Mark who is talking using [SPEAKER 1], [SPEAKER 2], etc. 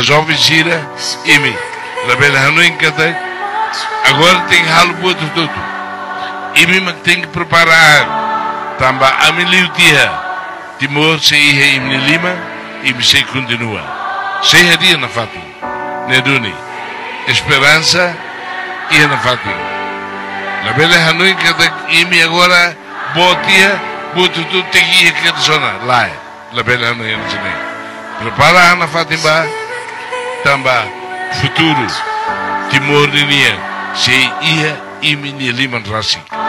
[SPEAKER 1] jovem gira, imi. Label hanuin kata, agora tem halo buat tudo. Imi mak tem que preparar. Tamba amin liu tia. Timor se ihe imni lima, imi se continua. Se dia na fati. Neduni. Esperança ia na fati. Label hanuin kata, imi agora botia, buat tudo tem que ir que zona lá. Label hanuin sini. Prepara na Fatimba tamba futuro timor se ia imini liman rasik